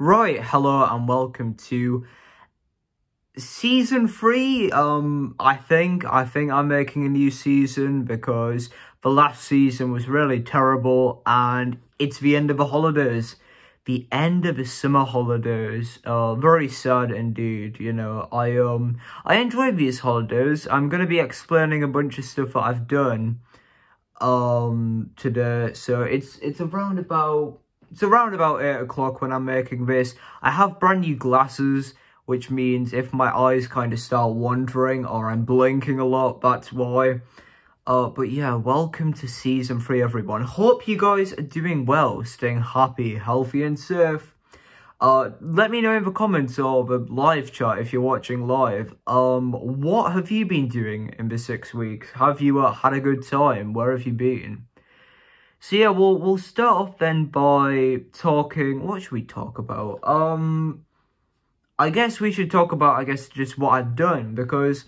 Right, hello and welcome to season three. Um, I think I think I'm making a new season because the last season was really terrible, and it's the end of the holidays, the end of the summer holidays. Uh, very sad indeed. You know, I um I enjoy these holidays. I'm gonna be explaining a bunch of stuff that I've done um today, so it's it's around about it's around about 8 o'clock when I'm making this. I have brand new glasses, which means if my eyes kind of start wandering or I'm blinking a lot, that's why. Uh, but yeah, welcome to Season 3, everyone. Hope you guys are doing well, staying happy, healthy, and safe. Uh, let me know in the comments or the live chat if you're watching live. Um, what have you been doing in the six weeks? Have you uh, had a good time? Where have you been? So yeah, we'll we'll start off then by talking. What should we talk about? Um, I guess we should talk about I guess just what I've done because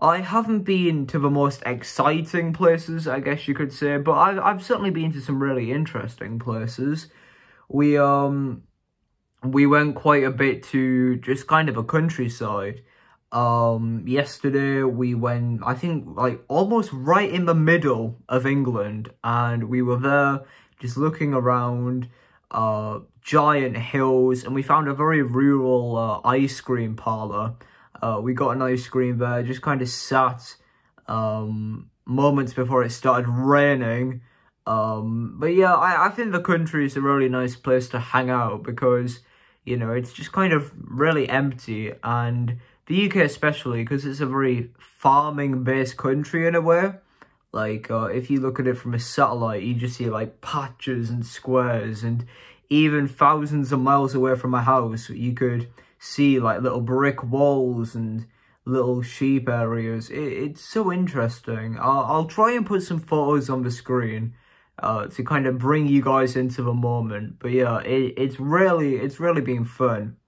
I haven't been to the most exciting places. I guess you could say, but I've I've certainly been to some really interesting places. We um we went quite a bit to just kind of a countryside um yesterday we went i think like almost right in the middle of england and we were there just looking around uh giant hills and we found a very rural uh, ice cream parlor. Uh we got an ice cream there just kind of sat um moments before it started raining. Um but yeah i i think the country is a really nice place to hang out because you know it's just kind of really empty and the UK especially, because it's a very farming-based country in a way. Like, uh, if you look at it from a satellite, you just see, like, patches and squares. And even thousands of miles away from my house, you could see, like, little brick walls and little sheep areas. It, it's so interesting. I'll, I'll try and put some photos on the screen uh, to kind of bring you guys into the moment. But yeah, it, it's really, it's really been fun.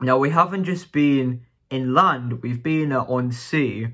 Now, we haven't just been inland, we've been uh, on sea.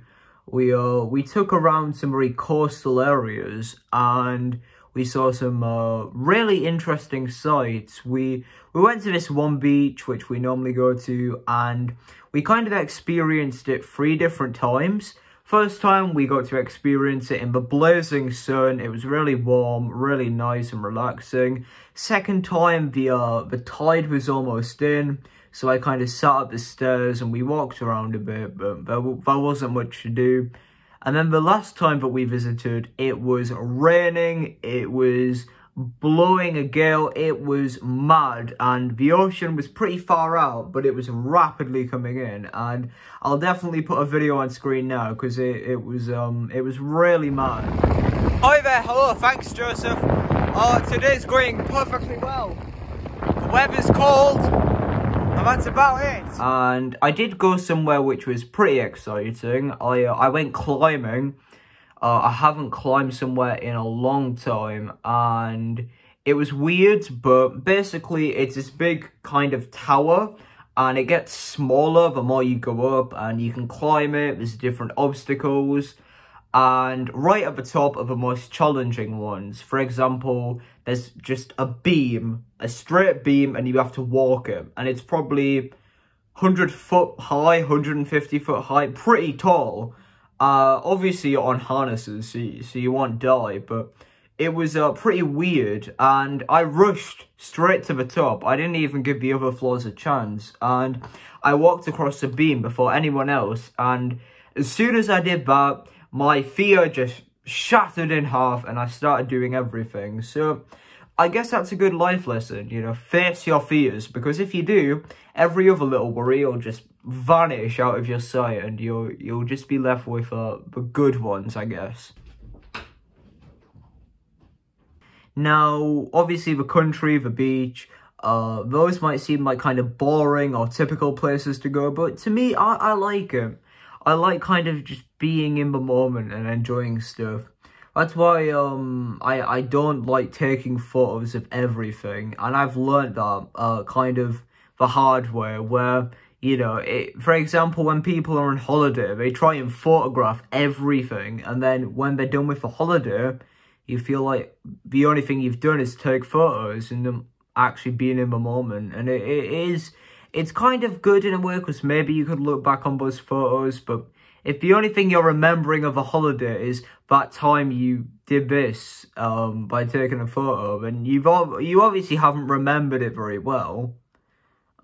We uh we took around some very coastal areas and we saw some uh, really interesting sights. We we went to this one beach which we normally go to and we kind of experienced it three different times. First time we got to experience it in the blazing sun. It was really warm, really nice and relaxing. Second time the uh the tide was almost in. So I kind of sat up the stairs and we walked around a bit, but there, there wasn't much to do. And then the last time that we visited, it was raining, it was blowing a gale, it was mad, and the ocean was pretty far out, but it was rapidly coming in, and I'll definitely put a video on screen now, because it, it was um it was really mad. Hi there, hello, thanks Joseph. Uh, today's going perfectly well. The weather's cold, and that's about it. And I did go somewhere which was pretty exciting. I uh, I went climbing. Uh, I haven't climbed somewhere in a long time, and it was weird, but basically it's this big kind of tower, and it gets smaller the more you go up, and you can climb it, there's different obstacles, and right at the top are the most challenging ones. For example, there's just a beam, a straight beam, and you have to walk it. And it's probably 100 foot high, 150 foot high, pretty tall. Uh, obviously you're on harnesses, so you, so you won't die, but it was uh, pretty weird. And I rushed straight to the top. I didn't even give the other floors a chance. And I walked across the beam before anyone else. And as soon as I did that, my fear just shattered in half and I started doing everything. So I guess that's a good life lesson, you know, face your fears because if you do, every other little worry will just vanish out of your sight and you'll you'll just be left with uh, the good ones, I guess. Now, obviously the country, the beach, uh, those might seem like kind of boring or typical places to go, but to me, I, I like them. I like kind of just being in the moment and enjoying stuff. That's why um I, I don't like taking photos of everything. And I've learned that uh, kind of the hard way where, you know, it, for example, when people are on holiday, they try and photograph everything. And then when they're done with the holiday, you feel like the only thing you've done is take photos. And um, actually being in the moment. And it, it is, it's kind of good in a way because maybe you could look back on those photos, but if the only thing you're remembering of a holiday is that time you did this um, by taking a photo, then you've you obviously haven't remembered it very well.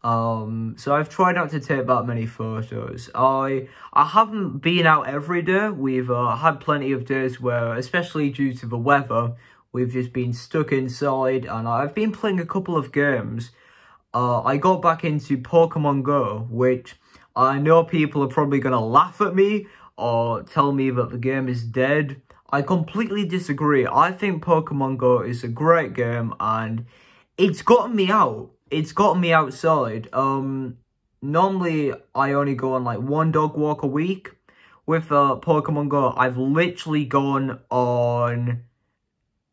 Um, so I've tried not to take that many photos. I I haven't been out every day. We've uh, had plenty of days where, especially due to the weather, we've just been stuck inside. And I've been playing a couple of games. Uh, I got back into Pokemon Go, which I know people are probably going to laugh at me or tell me that the game is dead. I completely disagree. I think Pokemon Go is a great game and it's gotten me out it's gotten me outside. Um, normally I only go on like one dog walk a week. With uh, Pokemon Go, I've literally gone on,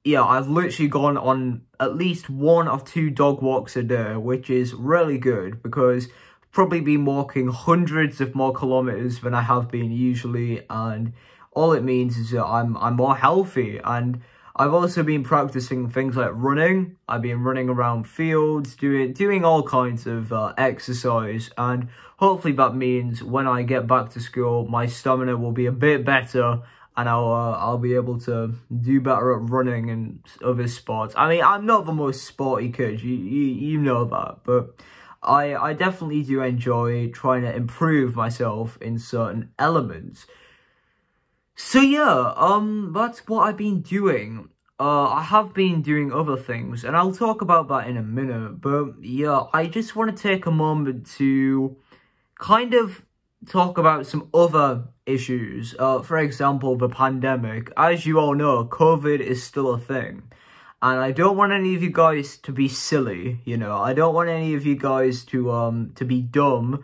yeah, I've literally gone on at least one or two dog walks a day, which is really good because probably been walking hundreds of more kilometers than I have been usually, and all it means is that I'm I'm more healthy. And I've also been practicing things like running. I've been running around fields, doing doing all kinds of uh, exercise, and hopefully that means when I get back to school, my stamina will be a bit better, and I'll uh, I'll be able to do better at running and other sports. I mean, I'm not the most sporty kid, you you, you know that, but. I, I definitely do enjoy trying to improve myself in certain elements. So yeah, um, that's what I've been doing. Uh, I have been doing other things, and I'll talk about that in a minute, but yeah, I just want to take a moment to kind of talk about some other issues. Uh, for example, the pandemic. As you all know, COVID is still a thing. And I don't want any of you guys to be silly, you know. I don't want any of you guys to um to be dumb.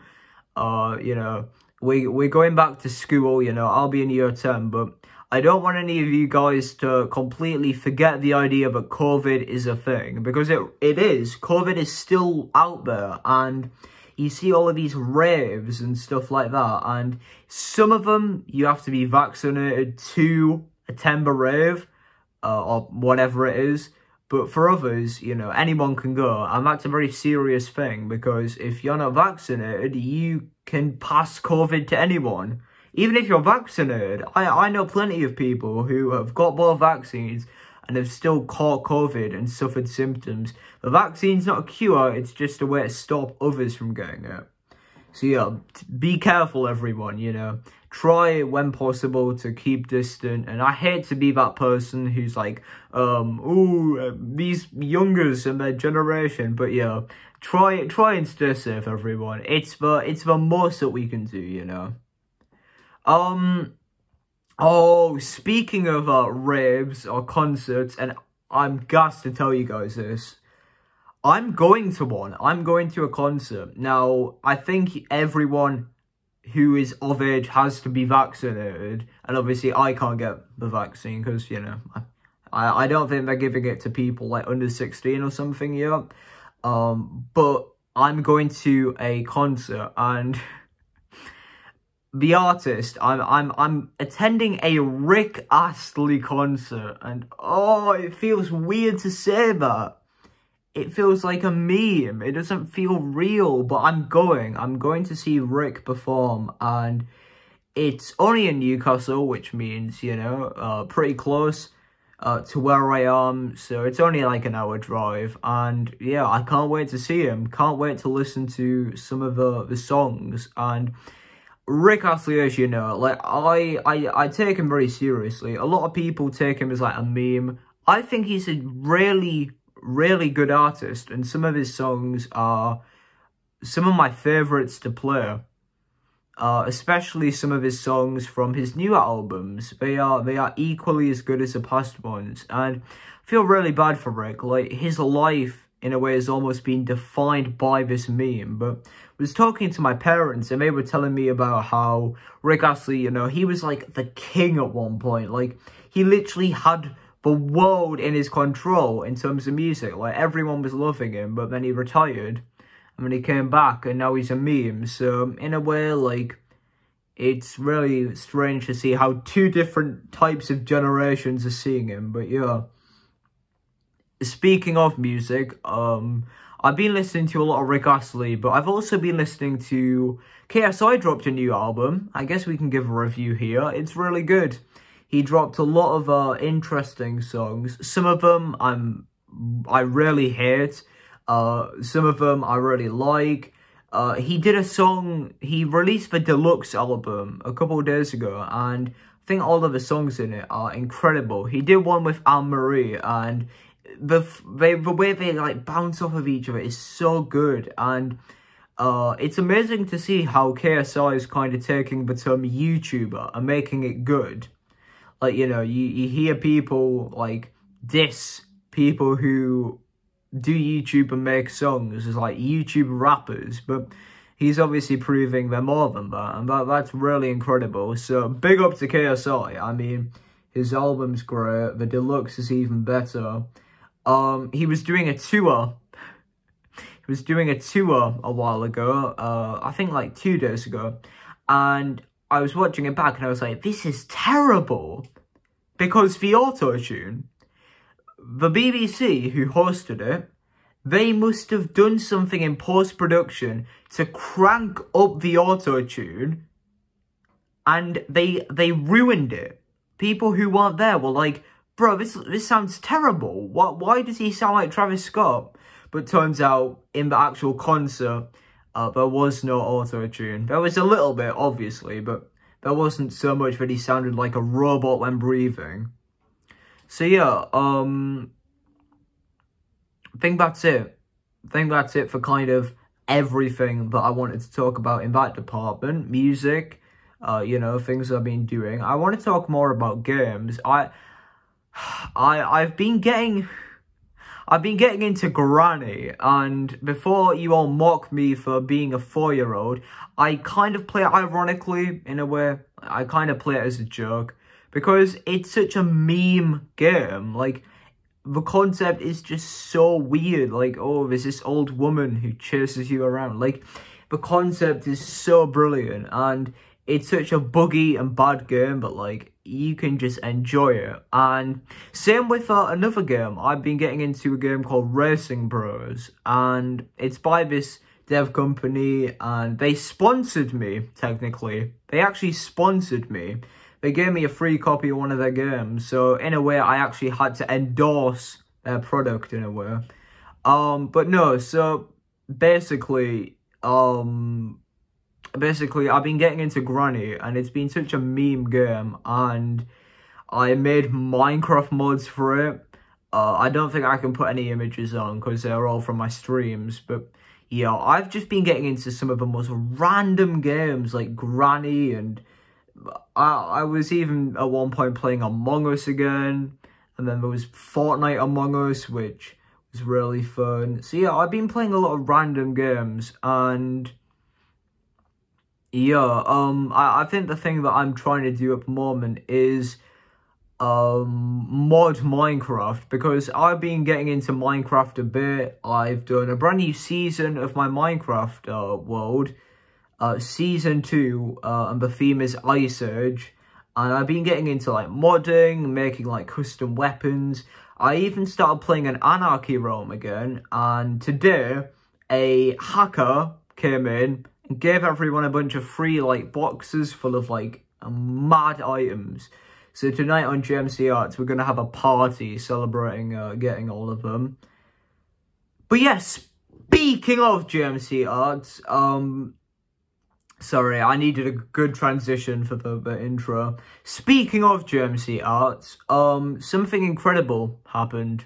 Uh, you know, we, we're going back to school, you know, I'll be in year 10, but I don't want any of you guys to completely forget the idea that COVID is a thing, because it it is. COVID is still out there, and you see all of these raves and stuff like that, and some of them you have to be vaccinated to attend a rave, uh, or whatever it is, but for others, you know, anyone can go, and that's a very serious thing, because if you're not vaccinated, you can pass COVID to anyone. Even if you're vaccinated, I, I know plenty of people who have got both vaccines and have still caught COVID and suffered symptoms. The vaccine's not a cure, it's just a way to stop others from getting it. So yeah, be careful everyone, you know. Try when possible to keep distant. And I hate to be that person who's like, um, ooh, uh, these youngers and their generation. But yeah, try try and stay safe everyone. It's the it's the most that we can do, you know. Um Oh, speaking of uh, raves or concerts, and I'm gassed to tell you guys this. I'm going to one. I'm going to a concert. Now, I think everyone who is of age has to be vaccinated. And obviously, I can't get the vaccine because, you know, I, I don't think they're giving it to people like under 16 or something yet. Um, but I'm going to a concert and the artist, I'm I'm I'm attending a Rick Astley concert and oh, it feels weird to say that it feels like a meme. It doesn't feel real, but I'm going. I'm going to see Rick perform, and it's only in Newcastle, which means, you know, uh, pretty close uh, to where I am. So it's only like an hour drive, and yeah, I can't wait to see him. Can't wait to listen to some of the, the songs, and... Rick Astley, as you know, like I, I, I take him very seriously. A lot of people take him as like a meme. I think he's a really really good artist, and some of his songs are some of my favourites to play. Uh, especially some of his songs from his new albums. They are they are equally as good as the past ones, and I feel really bad for Rick. Like his life, in a way, has almost been defined by this meme. But I was talking to my parents, and they were telling me about how Rick Astley, you know, he was like the king at one point. Like he literally had the world in his control in terms of music. Like, everyone was loving him, but then he retired. And then he came back, and now he's a meme. So, in a way, like, it's really strange to see how two different types of generations are seeing him. But, yeah. Speaking of music, um, I've been listening to a lot of Rick Astley, but I've also been listening to KSI dropped a new album. I guess we can give a review here. It's really good. He dropped a lot of uh, interesting songs. Some of them I'm I really hate. Uh, some of them I really like. Uh, he did a song, he released the deluxe album a couple of days ago, and I think all of the songs in it are incredible. He did one with Anne Marie, and the, the way they like bounce off of each other is so good, and uh, it's amazing to see how KSI is kind of taking the term YouTuber and making it good. Like, you know, you, you hear people like diss people who do YouTube and make songs as like YouTube rappers, but he's obviously proving they're more than that, and that, that's really incredible. So big up to KSI. I mean, his album's great. The deluxe is even better. Um, he was doing a tour. He was doing a tour a while ago. Uh, I think like two days ago, and I was watching it back, and I was like, "This is terrible," because the auto tune the BBC, who hosted it, they must have done something in post-production to crank up the auto-tune and they they ruined it. People who weren't there were like, bro, this this sounds terrible. What, why does he sound like Travis Scott? But turns out, in the actual concert, uh, there was no auto-tune. There was a little bit, obviously, but there wasn't so much that he sounded like a robot when breathing. So yeah, um, I think that's it. I think that's it for kind of everything that I wanted to talk about in that department. Music, uh, you know, things I've been doing. I want to talk more about games. I, I, I've been getting... I've been getting into Granny, and before you all mock me for being a four-year-old, I kind of play it ironically, in a way. I kind of play it as a joke because it's such a meme game. Like, the concept is just so weird. Like, oh, there's this old woman who chases you around. Like, the concept is so brilliant, and it's such a buggy and bad game, but like, you can just enjoy it. And same with uh, another game. I've been getting into a game called Racing Bros, and it's by this dev company, and they sponsored me, technically. They actually sponsored me they gave me a free copy of one of their games. So in a way, I actually had to endorse their product in a way. Um, but no, so basically, um, basically, I've been getting into Granny, and it's been such a meme game, and I made Minecraft mods for it. Uh, I don't think I can put any images on because they're all from my streams, but yeah, I've just been getting into some of the most random games like Granny and I, I was even at one point playing Among Us again. And then there was Fortnite Among Us, which was really fun. So yeah, I've been playing a lot of random games. And yeah, um, I, I think the thing that I'm trying to do at the moment is um mod minecraft because i've been getting into minecraft a bit i've done a brand new season of my minecraft uh, world uh, season two, uh, and the theme is Ice Age. And I've been getting into like modding, making like custom weapons. I even started playing an Anarchy realm again. And today, a hacker came in gave everyone a bunch of free like boxes full of like mad items. So tonight on GMC Arts, we're going to have a party celebrating uh, getting all of them. But yes, yeah, speaking of GMC Arts, um, Sorry, I needed a good transition for the, the intro. Speaking of GMC Arts, um, something incredible happened.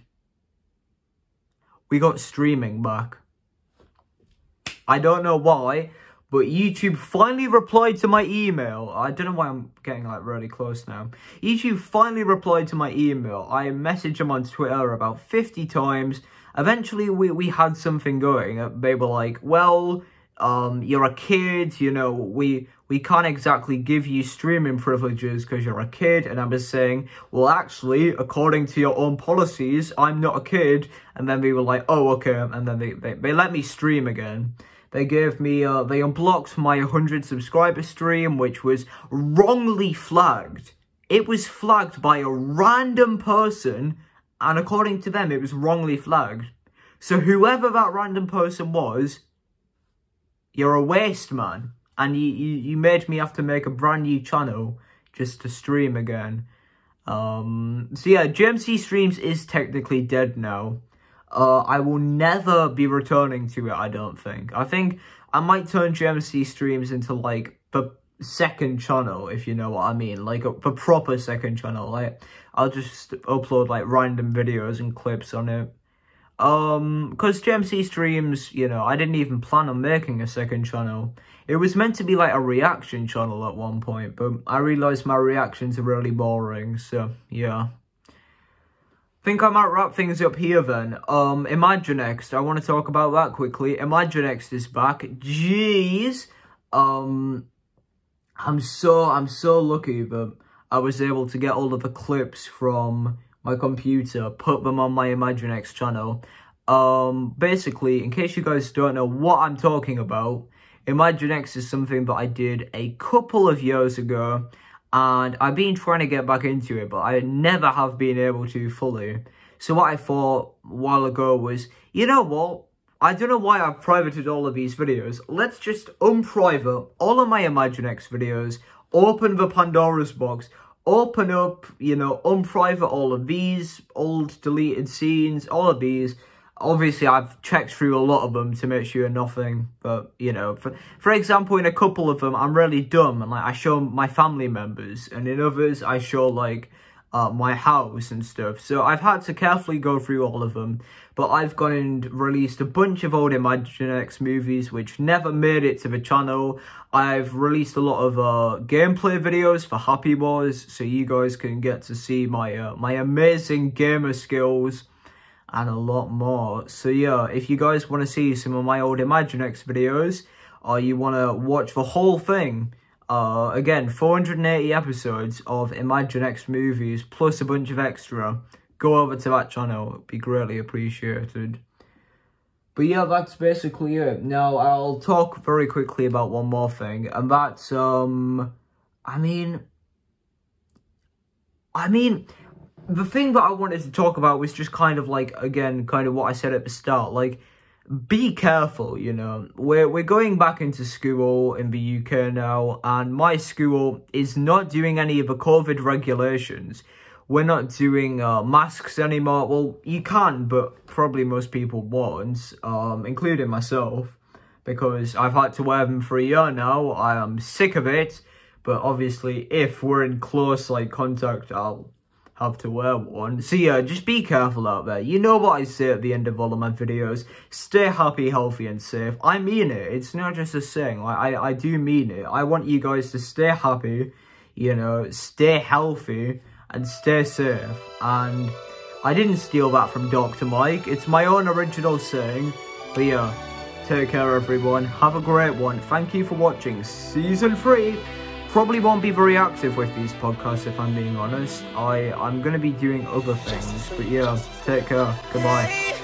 We got streaming back. I don't know why, but YouTube finally replied to my email. I don't know why I'm getting like really close now. YouTube finally replied to my email. I messaged them on Twitter about 50 times. Eventually, we, we had something going. They were like, well um, you're a kid, you know, we we can't exactly give you streaming privileges because you're a kid. And I was saying, well, actually, according to your own policies, I'm not a kid. And then we were like, oh, okay. And then they, they, they let me stream again. They gave me, uh, they unblocked my 100 subscriber stream, which was wrongly flagged. It was flagged by a random person and according to them, it was wrongly flagged. So whoever that random person was, you're a waste, man. And you, you, you made me have to make a brand new channel just to stream again. Um, so yeah, GMC Streams is technically dead now. Uh, I will never be returning to it, I don't think. I think I might turn GMC Streams into, like, the second channel, if you know what I mean. Like, a, a proper second channel. Like, I'll just upload, like, random videos and clips on it. Um, because GMC Streams, you know, I didn't even plan on making a second channel. It was meant to be like a reaction channel at one point, but I realised my reactions are really boring, so yeah. Think I might wrap things up here then. Um, Imaginext, I want to talk about that quickly. Imaginext is back. Jeez. Um, I'm so, I'm so lucky that I was able to get all of the clips from my computer, put them on my Imaginext channel. Um, basically, in case you guys don't know what I'm talking about, Imaginext is something that I did a couple of years ago, and I've been trying to get back into it, but I never have been able to fully. So what I thought a while ago was, you know what? I don't know why I've privated all of these videos. Let's just unprivate all of my Imaginext videos, open the Pandora's box, open up, you know, unprivate all of these old deleted scenes, all of these. Obviously, I've checked through a lot of them to make sure nothing, but, you know, for, for example, in a couple of them, I'm really dumb, and, like, I show my family members, and in others, I show, like, uh, my house and stuff. So I've had to carefully go through all of them. But I've gone and released a bunch of old Imaginext movies which never made it to the channel. I've released a lot of uh, gameplay videos for Happy Wars. So you guys can get to see my, uh, my amazing gamer skills and a lot more. So yeah, if you guys want to see some of my old Imaginext videos, or you want to watch the whole thing, uh, again, 480 episodes of Imaginext movies plus a bunch of extra. Go over to that channel, it'd be greatly appreciated. But yeah, that's basically it. Now, I'll talk very quickly about one more thing, and that's, um, I mean, I mean, the thing that I wanted to talk about was just kind of like, again, kind of what I said at the start, like, be careful, you know. We're, we're going back into school in the UK now, and my school is not doing any of the COVID regulations. We're not doing uh, masks anymore. Well, you can, but probably most people won't, um, including myself, because I've had to wear them for a year now. I am sick of it, but obviously, if we're in close, like, contact, I'll have to wear one. So yeah, just be careful out there. You know what I say at the end of all of my videos. Stay happy, healthy and safe. I mean it. It's not just a saying. Like, I, I do mean it. I want you guys to stay happy, you know, stay healthy and stay safe. And I didn't steal that from Dr. Mike. It's my own original saying. But yeah, take care everyone. Have a great one. Thank you for watching Season 3 probably won't be very active with these podcasts if I'm being honest. I, I'm going to be doing other things. But yeah, take care. Goodbye.